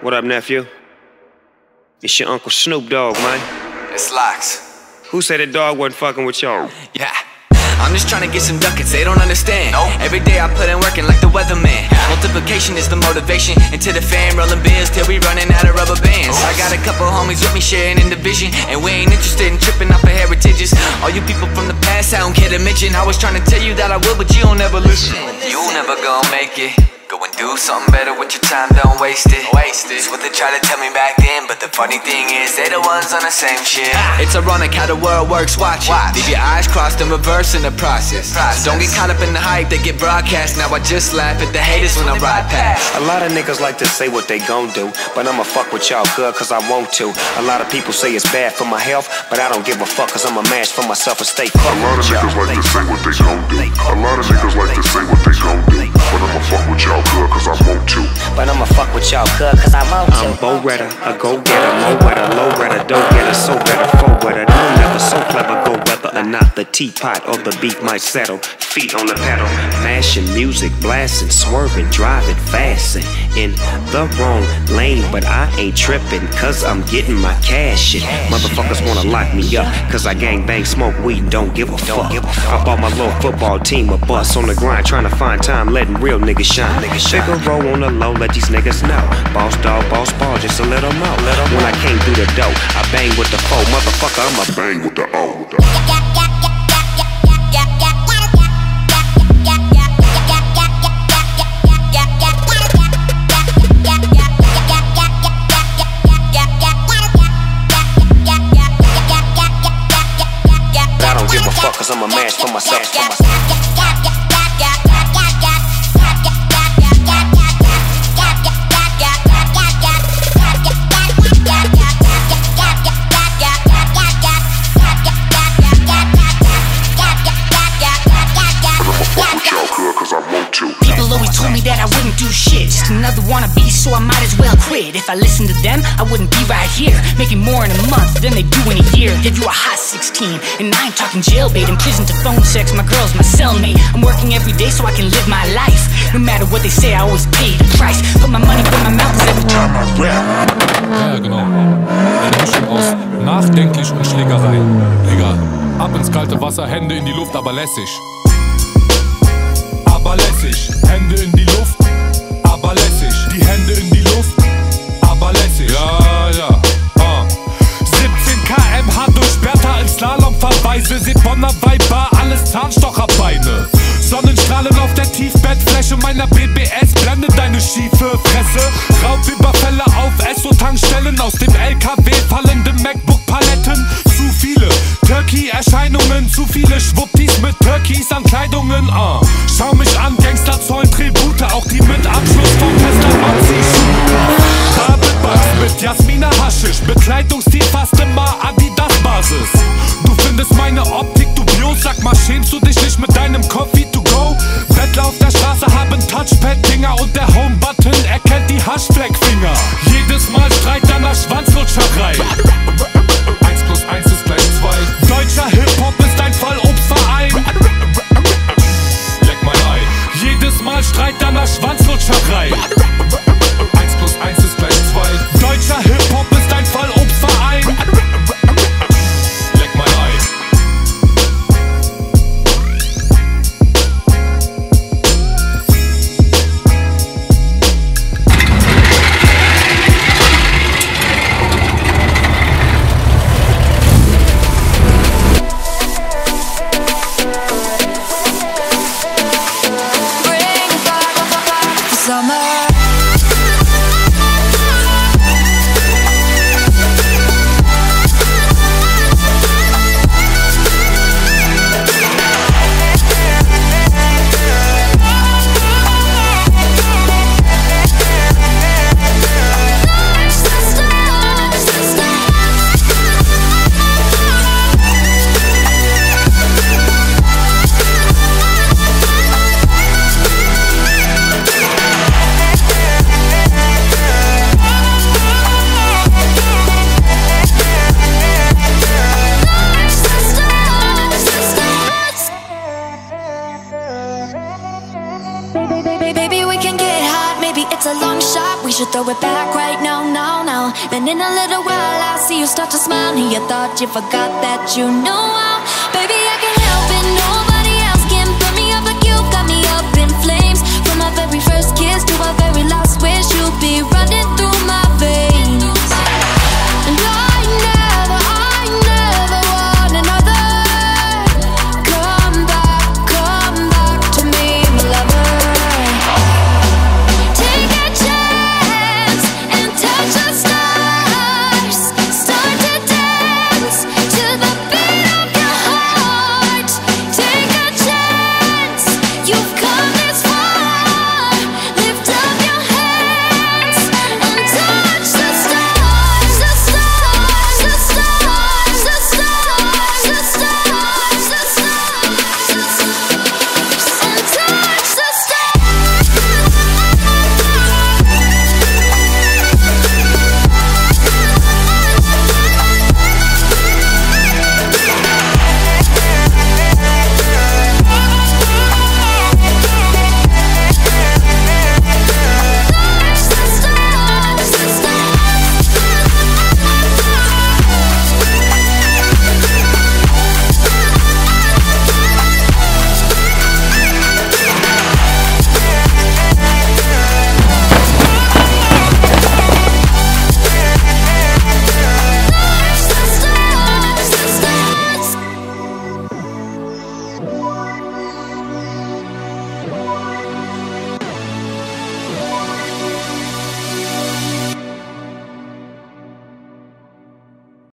What up, nephew? It's your Uncle Snoop Dogg, man. It's Locks. Who said that dog wasn't fucking with y'all? Yeah. I'm just trying to get some ducats, they don't understand. Nope. Every day I put in working like the weatherman. Multiplication is the motivation. Into the fan, rolling bills till we running out of rubber bands. I got a couple homies with me sharing in the vision. And we ain't interested in tripping off of heritages. All you people from the past, I don't care to mention. I was trying to tell you that I will, but you don't never listen. You make it. Go and do something better with your time, don't waste it. Waste it. That's what they try to tell me back then, but the funny thing is, they the ones on the same shit. Ah. It's ironic how the world works, watch, watch. Leave your eyes crossed and reverse in the process. process. So don't get caught up in the hype that get broadcast. Now I just laugh at the haters when I ride past. A lot of niggas like to say what they gon' do, but I'ma fuck with y'all good cause I want to. A lot of people say it's bad for my health, but I don't give a fuck cause I'm a match for myself and stay A lot of niggas like to say what they gon' do. A lot of niggas like to say what they gon' do, but I'ma fuck with y'all good cause I want to. But I'ma fuck with y'all good cause I want to. I'm Bo Redder, a go getter, low wetter, low redder, dough getter, so better, teapot or the beat might settle. Feet on the pedal, mashing music, blasting, swerving, driving, fasting in the wrong lane. But I ain't tripping cause I'm getting my cash in. Motherfuckers wanna lock me up cause I gang bang, smoke weed, and don't give a fuck. I bought my little football team a bus on the grind, trying to find time, letting real niggas shine. Figure roll on the low, let these niggas know. Boss dog, boss ball, just a little more. When I came through the door, I bang with the foe. Motherfucker, I'm a Bang with the O. But told me that I wouldn't do shit. Just another wannabe, so I might as well quit. If I listened to them, I wouldn't be right here. Making more in a month than they do in a year. Give you a hot 16, and I ain't talking jailbait. In prison to phone sex, my girl's my cellmate. I'm working every day so I can live my life. No matter what they say, I always pay the price. Put my money where my mouth is every time I rap. Ja, genau. Eine Mischung aus nachdenklich und Schlägerei. Digga, ab ins kalte Wasser, Hände in die Luft, aber lässig. Lässig. Hände in die Luft, aber lässig. Die Hände in die Luft, aber lässig. Ja, ja. Ah. 17 kmh durchsperrter als Slalomverweise. Seht Bonner Weiber, alles Zahnstocherbeine. Sonnenstrahlen auf der Tiefbettfläche meiner BBS. Blende deine schiefe Fresse. Raubüberfälle auf Esso-Tankstellen. Aus dem LKW fallende MacBook-Paletten. Zu viele Turkey-Erscheinungen. Zu viele Schwuppdies mit Turkeys an Kleidungen. Ah. Schau mich an, Gangster zollen Tribute. Auch die mit Abschluss vom Tesla Badebugs mit Jasmina Haschisch. Bekleidungsstil fast immer Adidas-Basis. Du findest meine Optik dubios. Sag mal, schämst du dich nicht mit deinem Coffee to go? Bettler auf der Straße haben Touchpad-Dinger und der Home-Button erkennt die Haschfleckfinger. Baby, we can get hot, maybe it's a long shot. We should throw it back right now, now, now. Then in a little while I see you start to smile. And you thought you forgot that you know I'm